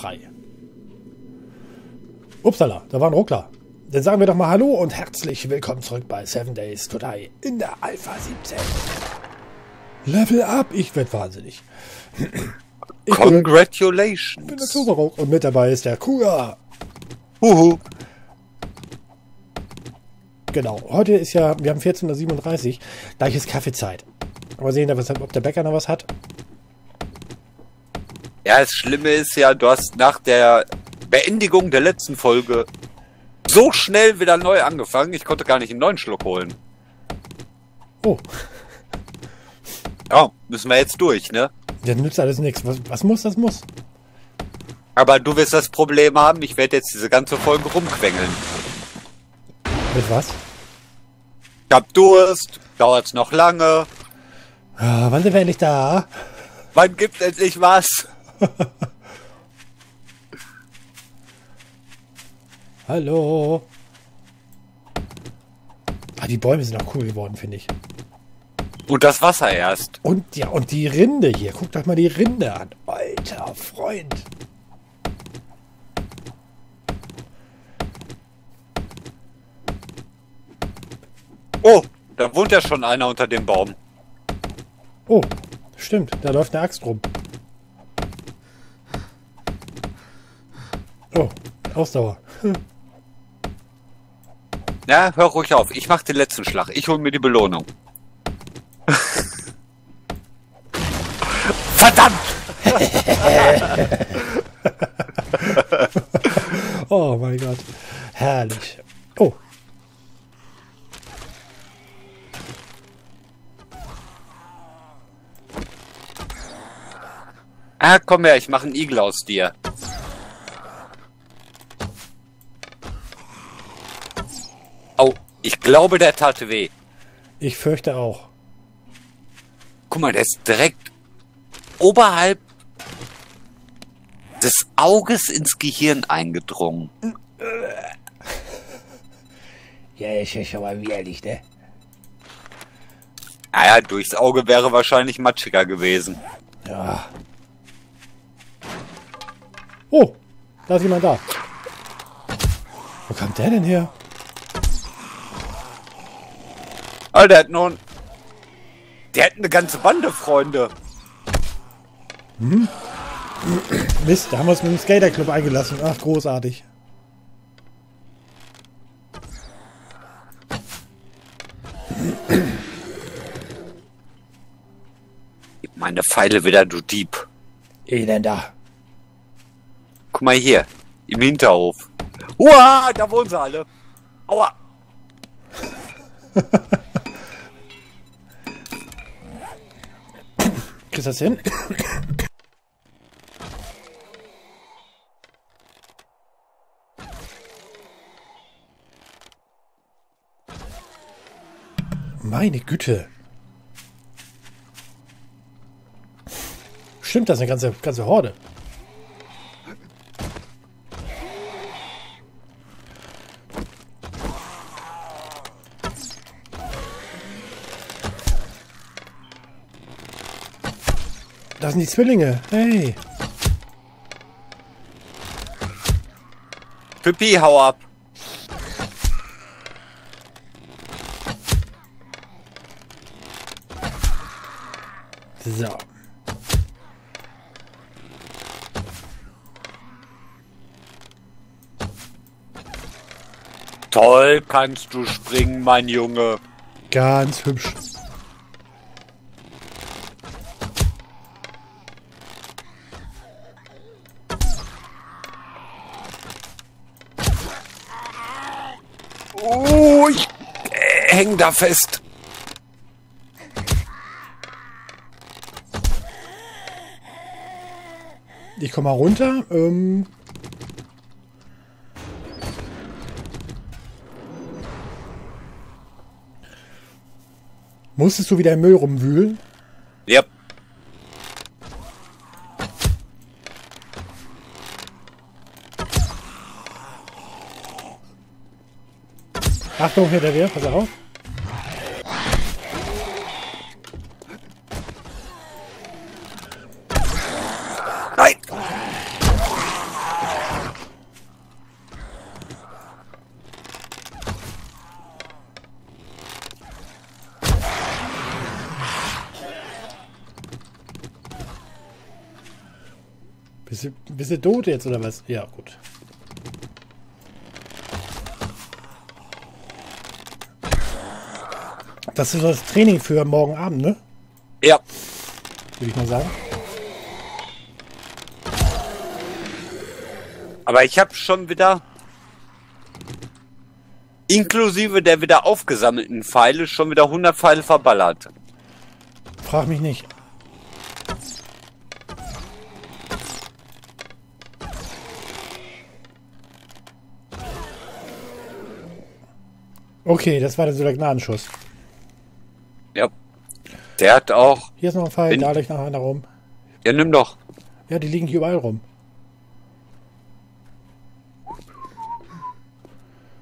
3. Upsala, da war ein Ruckler. Dann sagen wir doch mal Hallo und herzlich willkommen zurück bei 7 Days to Die in der Alpha 17. Level up, ich werd wahnsinnig. Ich bin, Congratulations. bin der Zuberauch und mit dabei ist der Kuga. Huhu. Genau, heute ist ja, wir haben 14.37 Uhr, gleich ist Kaffeezeit. Mal sehen, ob der Bäcker noch was hat. Ja, das Schlimme ist ja, du hast nach der Beendigung der letzten Folge so schnell wieder neu angefangen, ich konnte gar nicht einen neuen Schluck holen. Oh, Ja, müssen wir jetzt durch, ne? das nützt alles nichts. Was, was muss, das muss. Aber du wirst das Problem haben, ich werde jetzt diese ganze Folge rumquengeln. Mit was? Ich hab Durst, dauert's noch lange, Ah, wann sind wir endlich da? wann gibt's endlich was? Hallo. Ah, die Bäume sind auch cool geworden, finde ich. Und das Wasser erst. Und ja, und die Rinde hier. Guckt euch mal die Rinde an. Alter Freund. Oh, da wohnt ja schon einer unter dem Baum. Oh, stimmt. Da läuft eine Axt rum. Oh, Ausdauer. Hm. Ja, hör ruhig auf. Ich mach den letzten Schlag. Ich hol mir die Belohnung. Verdammt! Oh mein Gott. Herrlich. Oh. Ah, komm her, ich mach einen Igel aus dir. Ich glaube, der tat weh. Ich fürchte auch. Guck mal, der ist direkt oberhalb des Auges ins Gehirn eingedrungen. Ja, ist ja schon mal widerlich, ne? Naja, durchs Auge wäre wahrscheinlich matschiger gewesen. Ja. Oh, da ist jemand da. Wo kommt der denn her? Aber der hat nun... Der hat eine ganze Bande, Freunde. Mist, da haben wir uns mit dem Skaterclub eingelassen. Ach, großartig. Gib meine Pfeile wieder, du Dieb. Elender. Guck mal hier, im Hinterhof. Uah, da wohnen sie alle. Aua. Kriegst das hin? Meine Güte. Stimmt, das ist eine ganze, ganze Horde. Das sind die Zwillinge. Hey. Pippi, hau ab. So. Toll kannst du springen, mein Junge. Ganz hübsch. Oh, ich da fest. Ich komme mal runter. Ähm. Musstest du wieder im Müll rumwühlen? Yep. Achtung, hinter dir, pass auf. Bist du, bist du tot jetzt oder was? Ja, gut. Das ist das Training für morgen Abend, ne? Ja. Würde ich mal sagen. Aber ich habe schon wieder inklusive der wieder aufgesammelten Pfeile schon wieder 100 Pfeile verballert. Frag mich nicht. Okay, das war der so der Gnadenschuss. Ja. Der hat auch. Hier ist noch ein Pfeil, Bin- da leg noch einer rum. Ja, nimm doch. Ja, die liegen hier überall rum.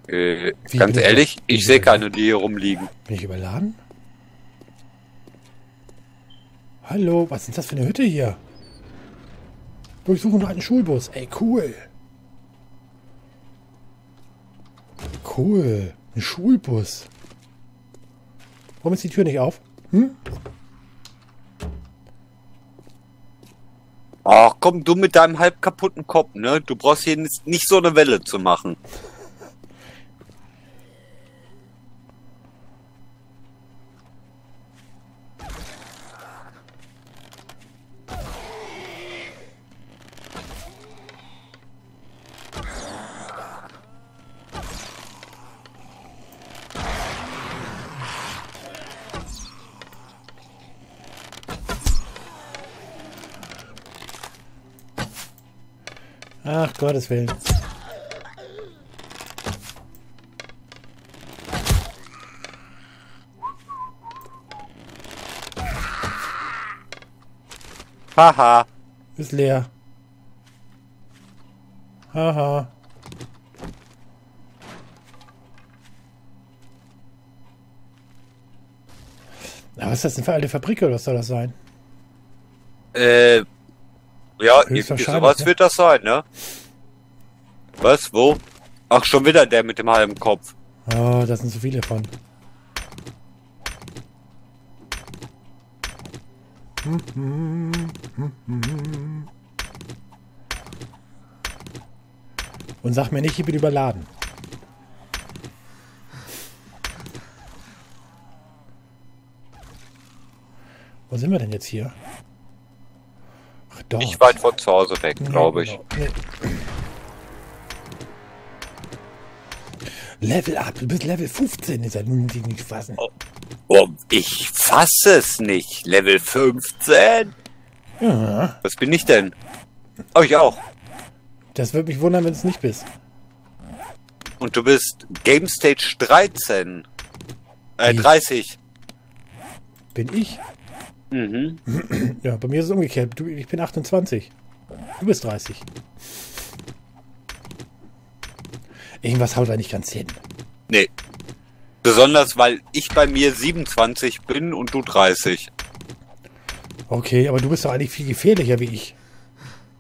Äh, ganz ehrlich, ich sehe keine, die hier rumliegen. Bin ich überladen? Hallo, was ist das für eine Hütte hier? Durchsuchen noch einen Schulbus. Ey, cool. Cool. Ein Schulbus. Warum ist die Tür nicht auf? Hm? Ach komm, du mit deinem halb kaputten Kopf, ne? Du brauchst hier nicht nicht so eine Welle zu machen. Ach, Gottes Willen. Haha. Ist leer. Haha. Na, was ist das denn für eine Fabrik oder was soll das sein? Äh, ja, irgendwie sowas ne? wird das sein, ne? Was? Wo? Ach, schon wieder der mit dem halben Kopf. Oh, da sind so viele von. Und sag mir nicht, ich bin überladen. Wo sind wir denn jetzt hier? Ach, dort. Nicht weit von zu Hause weg, Nee, glaube ich. genau. Nee. Level up, du bist Level 15, ist ja nun nicht fassen. Oh, ich fasse es nicht. Level 15? Ja, Was bin ich denn? Oh, ich auch. das würde mich wundern, wenn es nicht bist. Und du bist Game Stage 13. Äh, Wie? 30. Bin ich? Mhm. Ja, bei mir ist es umgekehrt. Du, ich bin 28. Du bist 30. Irgendwas haut da nicht ganz hin. Nee. Besonders, weil ich bei mir 27 bin und du 30. Okay, aber du bist doch eigentlich viel gefährlicher wie ich.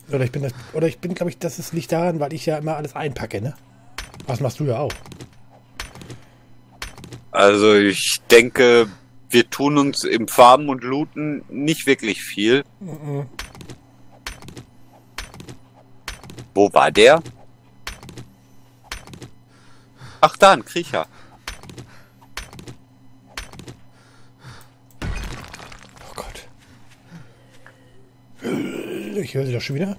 Oder ich bin, das, oder ich bin, glaube ich, das ist liegt daran, weil ich ja immer alles einpacke, ne? Was machst du ja auch? Also ich denke, wir tun uns im Farben und Looten nicht wirklich viel. Wo war der? Ach, da, ein Kriecher. Oh Gott. Ich höre sie doch schon wieder.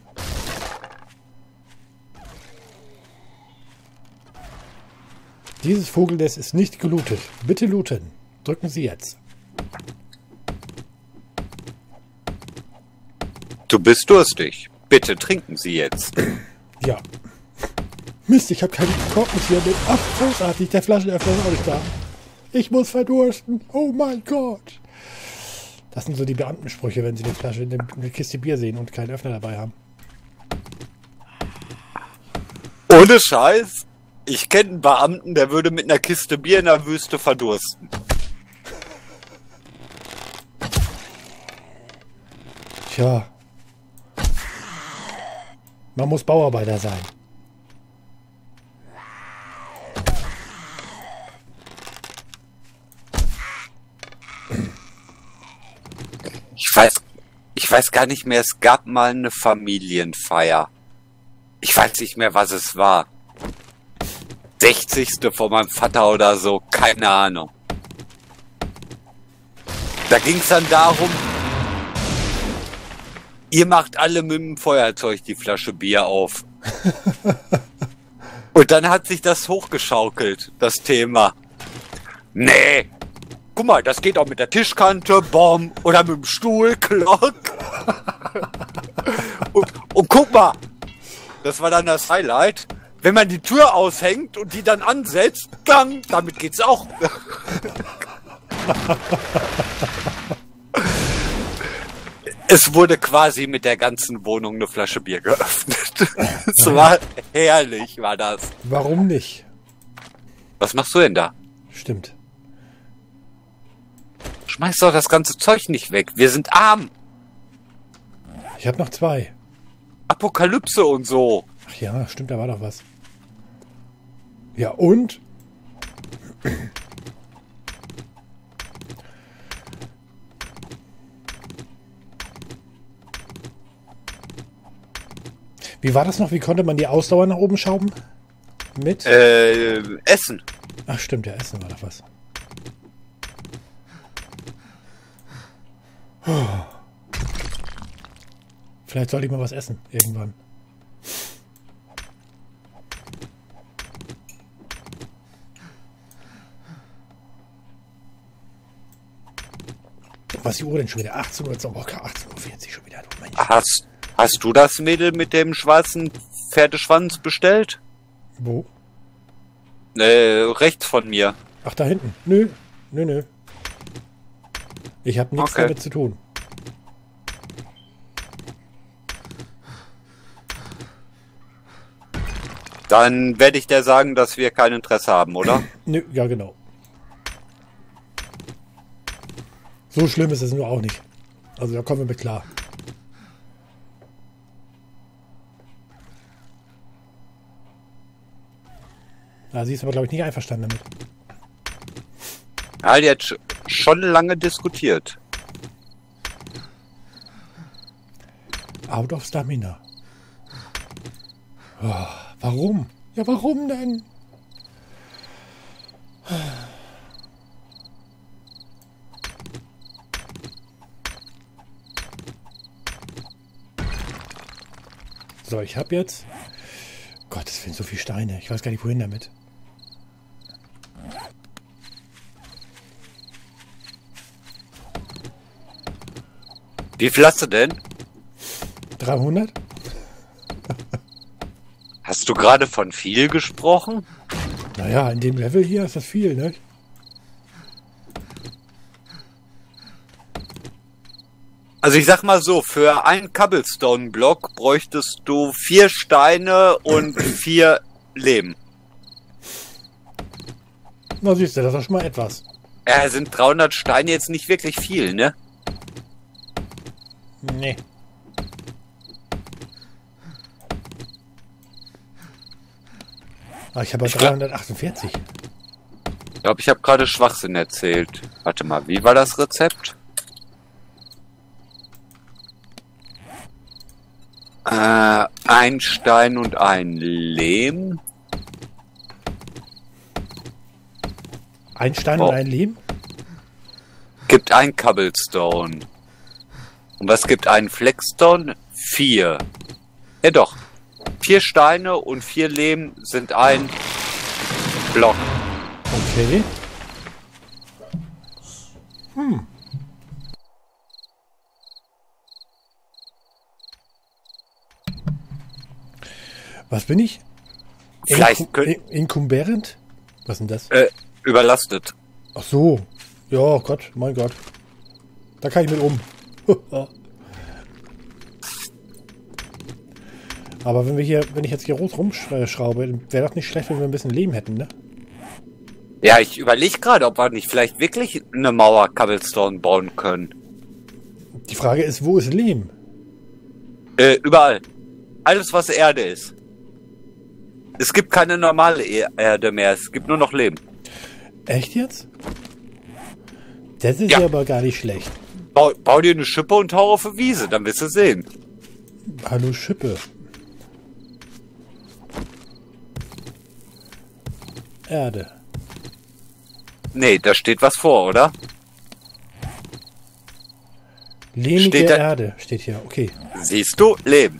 Dieses Vogelnest ist nicht gelootet. Bitte looten. Drücken Sie jetzt. Du bist durstig. Bitte trinken Sie jetzt. Ja. Mist, ich habe keinen Korken hier mit. Ach, großartig, der Flaschenöffner ist auch nicht da. Ich muss verdursten. Oh mein Gott. Das sind so die Beamtensprüche, wenn sie eine Flasche, eine, eine Kiste Bier sehen und keinen Öffner dabei haben. Ohne Scheiß. Ich kenne einen Beamten, der würde mit einer Kiste Bier in der Wüste verdursten. Tja. Man muss Bauarbeiter sein. Ich weiß, ich weiß gar nicht mehr, es gab mal eine Familienfeier. Ich weiß nicht mehr, was es war. 60. von meinem Vater oder so, keine Ahnung. Da ging es dann darum, ihr macht alle mit dem Feuerzeug die Flasche Bier auf. Und dann hat sich das hochgeschaukelt, das Thema. Nee, guck mal, das geht auch mit der Tischkante, Bom, oder mit dem Stuhl, Klock. und, und guck mal, das war dann das Highlight. Wenn man die Tür aushängt und die dann ansetzt, dann, damit geht's auch. es wurde quasi mit der ganzen Wohnung eine Flasche Bier geöffnet. Es war herrlich, war das. Warum nicht? Was machst du denn da? Stimmt. Schmeiß doch das ganze Zeug nicht weg. Wir sind arm. Ich habe noch zwei. Apokalypse und so. Ach ja, stimmt, da war doch was. Ja, und? Wie war das noch? Wie konnte man die Ausdauer nach oben schrauben? Mit? Äh, Essen. Ach stimmt, ja, Essen war doch was. Vielleicht sollte ich mal was essen, irgendwann. Was ist die Uhr denn schon wieder? 18 Uhr, oh, 18.40 Uhr schon wieder. Mensch. Hast, hast du das Mädel mit dem schwarzen Pferdeschwanz bestellt? Wo? Äh, rechts von mir. Ach, da hinten. Nö, nö, nö. Ich habe nichts Okay. damit zu tun. Dann werde ich dir sagen, dass wir kein Interesse haben, oder? Nö, ja, genau. So schlimm ist es nur auch nicht. Also da kommen wir mit klar. Ja, sie ist aber, glaube ich, nicht einverstanden damit. Hat sch- schon lange diskutiert. Out of Stamina. Oh, warum? Ja, warum denn? So, ich habe jetzt... Gott, es sind so viele Steine. Ich weiß gar nicht, wohin damit. Wie viel hast du denn? 300? Hast du gerade von viel gesprochen? Naja, in dem Level hier ist das viel, ne? Also ich sag mal so, für einen Cobblestone-Block bräuchtest du vier Steine und vier Leben. Na siehst du, das ist schon mal etwas. Ja, sind 300 Steine jetzt nicht wirklich viel, ne? Nee. Ah, ich habe Ich glaub- 348. Ich glaube, ich habe gerade Schwachsinn erzählt. Warte mal, wie war das Rezept? Äh, ein Stein und ein Lehm. Ein Stein Oh. und ein Lehm? Gibt ein Cobblestone. Und was gibt einen Flexstone? Vier. Ja doch. Vier Steine und vier Lehm sind ein Block. Okay. Hm. Was bin ich? Vielleicht Inkum- In- Inkumberend? Was ist denn das? Äh, überlastet. Ach so. Ja, Gott, mein Gott. Da kann ich mit um. Aber wenn wir hier, wenn ich jetzt hier rot rumschraube, wäre doch nicht schlecht, wenn wir ein bisschen Leben hätten, ne? Ja, ich überlege gerade, ob wir nicht vielleicht wirklich eine Mauer Cobblestone bauen können. Die Frage ist, wo ist Lehm? Äh, überall. Alles, was Erde ist. Es gibt keine normale E- Erde mehr. Es gibt nur noch Leben. Echt jetzt? Das ist Ja. ja aber gar nicht schlecht. Bau, bau dir eine Schippe und hau auf die Wiese, dann wirst du sehen. Hallo Schippe. Erde. Nee, da steht was vor, oder? Lehmige Steht da- Erde steht hier. Okay. Siehst du? Leben.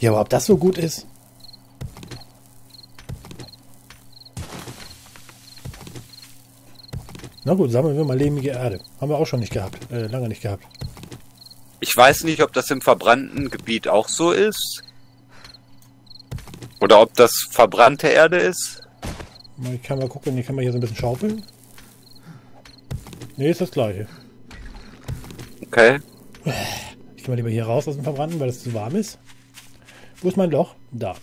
Ja, aber ob das so gut ist? Na gut, sammeln wir mal lehmige Erde. Haben wir auch schon nicht gehabt. Äh, lange nicht gehabt. Ich weiß nicht, ob das im verbrannten Gebiet auch so ist. Oder ob das verbrannte Erde ist. Mal- Ich kann mal gucken, hier kann man hier so ein bisschen schaufeln. Nee, ist das gleiche. Okay. Ich gehe mal lieber hier raus aus dem Verbrannten, weil es zu warm ist. Wo ist mein Loch? Da.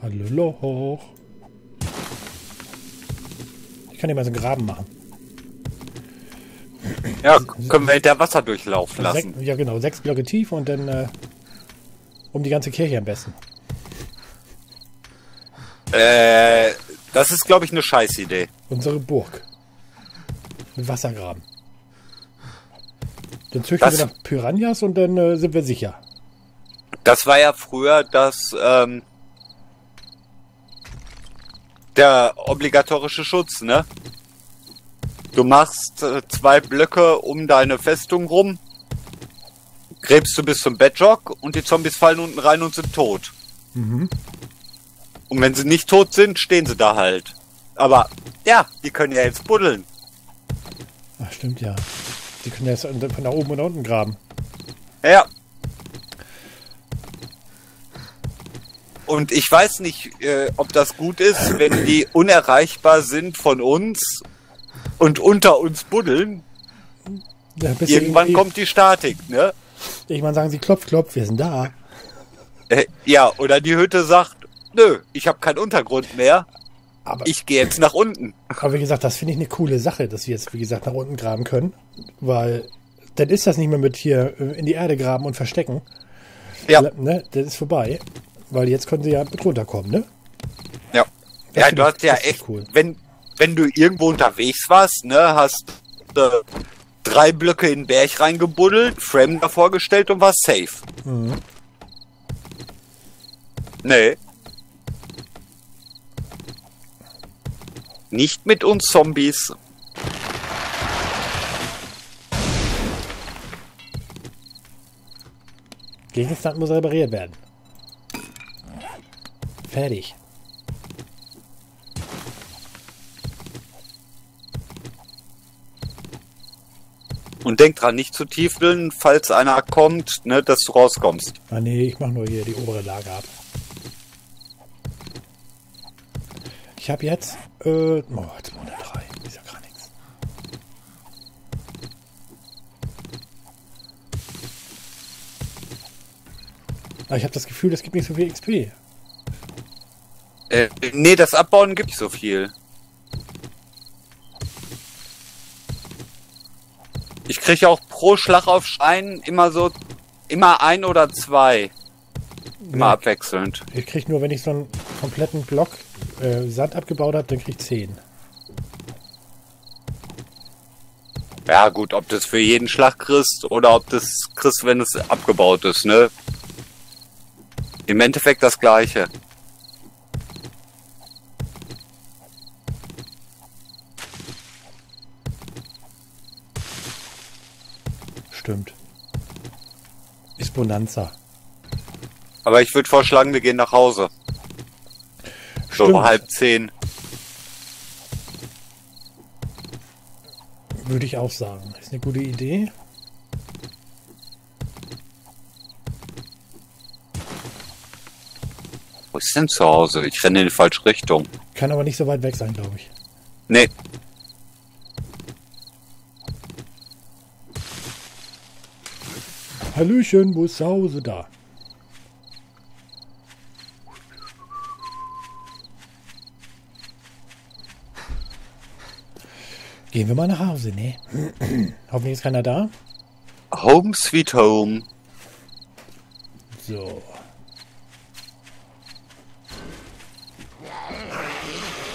Hallo Loch. Kann hier mal so einen Graben machen. Ja, können wir hinter Wasser durchlaufen Also sech, lassen. ja genau, sechs Blöcke tief und dann äh, um die ganze Kirche am besten. Äh, das ist, glaube ich, eine Scheißidee. Unsere Burg. Mit Wassergraben. Dann züchten Das- wir noch Piranhas und dann äh, sind wir sicher. Das war ja früher das, ähm, der obligatorische Schutz, ne? Du machst äh, zwei Blöcke um deine Festung rum, gräbst du bis zum Bedrock und die Zombies fallen unten rein und sind tot. Mhm. Und wenn sie nicht tot sind, stehen sie da halt. Aber ja, die können ja jetzt buddeln. Ach, stimmt ja. Die können ja jetzt von da oben und unten graben. Ja. Und ich weiß nicht, äh, ob das gut ist, wenn die unerreichbar sind von uns und unter uns buddeln. Ja, Irgendwann sie- kommt die Statik, ne? Ich meine, sagen sie, klopf, klopf, wir sind da. Äh, ja, oder die Hütte sagt, nö, ich habe keinen Untergrund mehr, Aber, ich gehe jetzt nach unten. aber wie gesagt, das finde ich eine coole Sache, dass wir jetzt, wie gesagt, nach unten graben können. Weil dann ist das nicht mehr mit hier äh, in die Erde graben und verstecken. Ja, Ne? Das ist vorbei. Weil jetzt können sie ja mit runterkommen, ne? ja. Das Ja, du hast ja echt, cool. wenn, wenn du irgendwo unterwegs warst, ne, hast äh, drei Blöcke in den Berg reingebuddelt, Frame davor gestellt und warst safe. Mhm. Nee. Nicht mit uns Zombies. Gegenstand muss repariert werden. Fertig. Und denk dran, nicht zu tiefeln, falls einer kommt, ne, dass du rauskommst. Ah nee, ich mache nur hier die obere Lage ab. Ich habe jetzt, äh, oh, 203, ist ja gar nichts. Aber ich habe das Gefühl, das gibt nicht so viel XP. Äh, nee, das Abbauen gibt nicht so viel. Ich kriege auch pro Schlag auf Stein immer so, immer ein oder zwei. Immer Ja. abwechselnd. Ich krieg nur, wenn ich so einen kompletten Block äh, Sand abgebaut habe, dann krieg ich 10. Ja gut, ob das für jeden Schlag kriegst oder ob das kriegst, wenn es abgebaut ist, ne? Im Endeffekt das gleiche. Bonanza. Aber ich würde vorschlagen, wir gehen nach Hause. So Stimmt. halb zehn. Würde ich auch sagen. Ist eine gute Idee. Wo ist denn zu Hause? Ich renne in die falsche Richtung. Kann aber nicht so weit weg sein, glaube ich. Nee. Hallöchen, wo ist zu Hause da? Gehen wir mal nach Hause, ne? Hoffentlich ist keiner da. Home sweet home. So.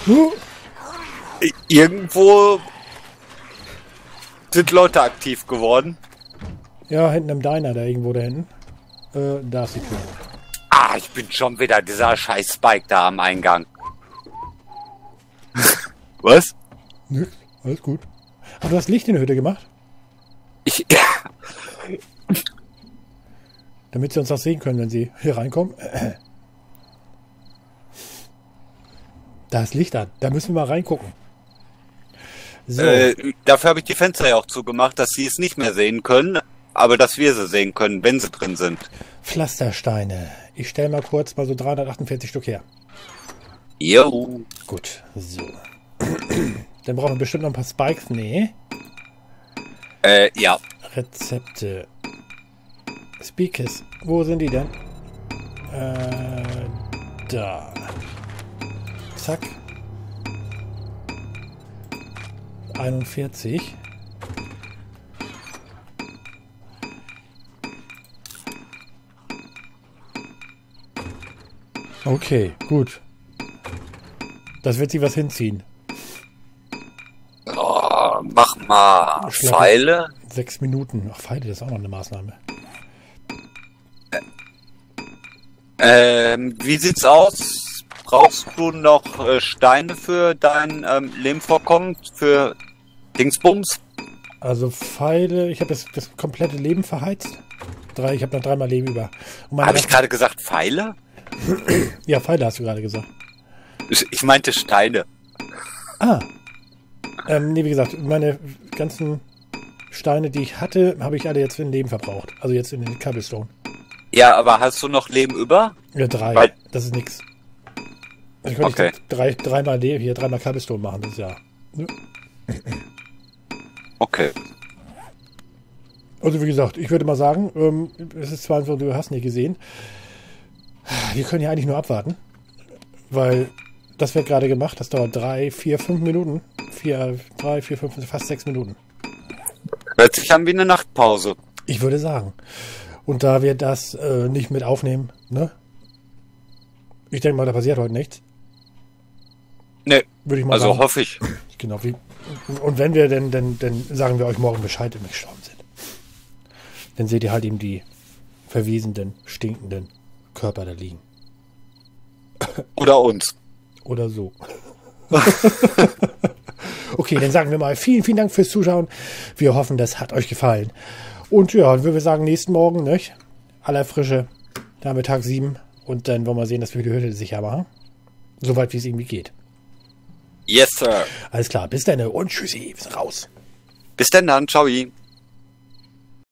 Huh. Irgendwo sind Leute aktiv geworden. Ja, hinten im Diner, da irgendwo da hinten. Äh, da ist die Tür. Ah, ich bin schon wieder dieser scheiß Spike da am Eingang. Was? Nix, alles gut. Aber du hast Licht in der Hütte gemacht, Ich, damit sie uns auch sehen können, wenn sie hier reinkommen. Da ist Licht an. Da müssen wir mal reingucken. So, äh, dafür habe ich die Fenster ja auch zugemacht, dass sie es nicht mehr sehen können, aber dass wir sie sehen können, wenn sie drin sind. Pflastersteine. Ich stelle mal kurz mal so 348 Stück her. Jo. Gut, so. Dann brauchen wir bestimmt noch ein paar Spikes. Nee. Äh, ja. Rezepte. Speakers. Wo sind die denn? Äh, da. Zack. 41. Okay, gut. Das wird sie was hinziehen. Oh, mach mal Schlappe. Pfeile. Sechs Minuten. Ach, Pfeile, das ist auch noch eine Maßnahme. Ähm, wie sieht's aus? Brauchst du noch äh, Steine für dein ähm, Lehmvorkommen? Für Dingsbums? Also Pfeile, ich habe das, das komplette Leben verheizt. Drei, ich habe noch dreimal Leben über. Habe ich gerade gesagt Pfeile? ja, Pfeile hast du gerade gesagt. Ich, meinte Steine. Ah. Ähm, nee, wie gesagt, meine ganzen Steine, die ich hatte, habe ich alle jetzt in Leben verbraucht. Also jetzt in den Cobblestone. Ja, aber hast du noch Leben über? Ja, drei. Weil- das ist nix. Also ich könnte Okay. drei, dreimal Leben, hier dreimal Cobblestone machen, das ist ja. Ne? Okay. Also wie gesagt, ich würde mal sagen, ähm, es ist zwar so, du hast nicht gesehen. Wir können ja eigentlich nur abwarten. Weil das wird gerade gemacht. Das dauert drei, vier, fünf Minuten. Vier, drei, vier, fünf, fast sechs Minuten. Sich an wie eine Nachtpause. Ich würde sagen. Und da wir das äh, nicht mit aufnehmen, ne? Ich denke mal, da passiert heute nichts. Ne, Würde ich mal also sagen. hoffe ich. Genau. Wie, und wenn wir denn, denn, dann sagen wir euch morgen Bescheid, wenn wir gestorben sind. Dann seht ihr halt eben die verwesenden, stinkenden Körper da liegen. Oder uns. Oder so. okay, dann sagen wir mal vielen, vielen Dank fürs Zuschauen. Wir hoffen, das hat euch gefallen. Und ja, dann würden wir sagen, nächsten Morgen, nicht? Aller Frische, da haben wir Tag 7. Und dann wollen wir sehen, dass wir die Hütte sicher machen. Soweit wie es irgendwie geht. Yes, Sir. Alles klar, bis dann und tschüssi, wir sind raus. Bis dann dann. Ciao.